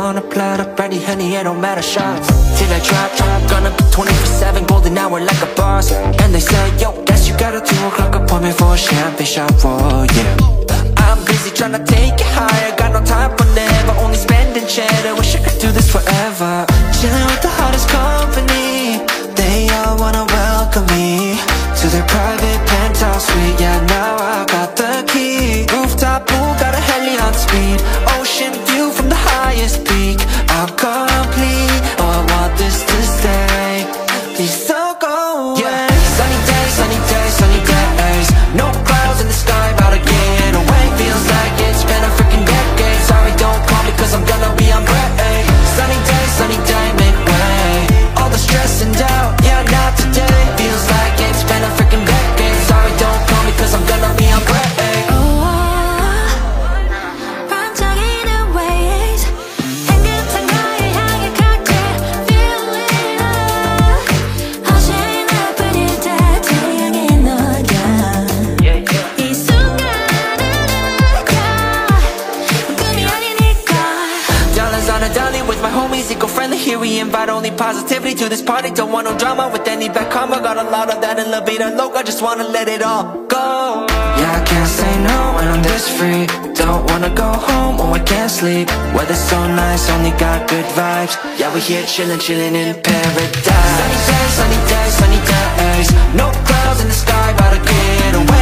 on a platter, brandy, honey, it don't matter, shots. Till I drop, drop, gonna be 24-7, golden hour like a boss. And they say, yo, guess you got a 2 o'clock appointment for a champagne shower, yeah. I'm busy trying to take it higher, got no time for never, only spending cheddar Wish I could do this forever. this invite only positivity to this party. Don't want no drama with any bad karma. Got a lot of that in La Vida Loca. Just wanna let it all go. Yeah, I can't say no when I'm this free. Don't wanna go home, oh I can't sleep. Weather's so nice, only got good vibes. Yeah, we're here chillin', chillin' in paradise. Sunny days, sunny days, sunny days. No clouds in the sky, about to get away.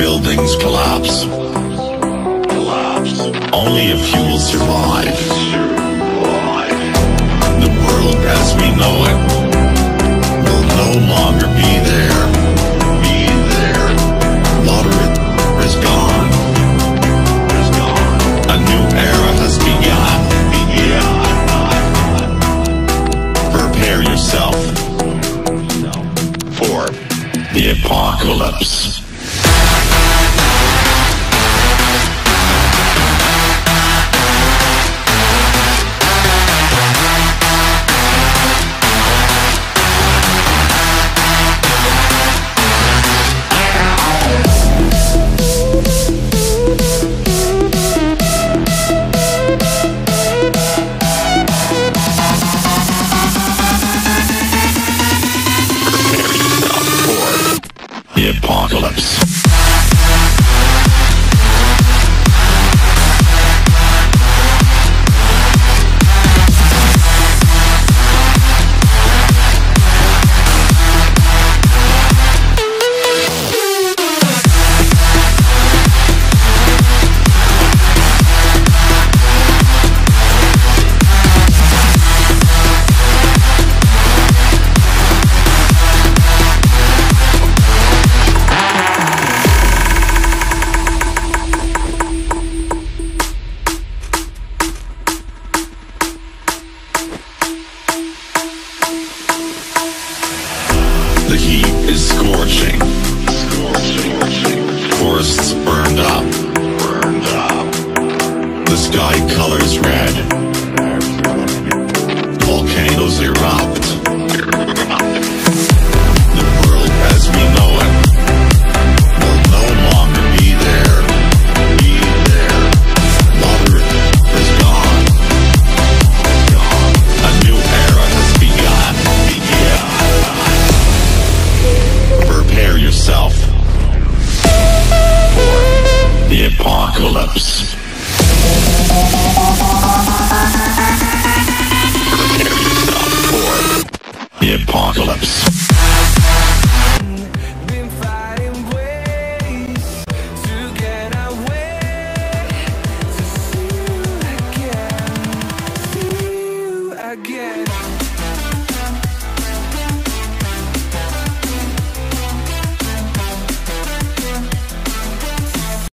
Buildings collapse. Only a few will survive. The world as we know it will no longer be there. The heat is scorching. Forests burned up. Burned up. The sky colors red. Volcanoes erupt. Apocalypse. Apocalypse.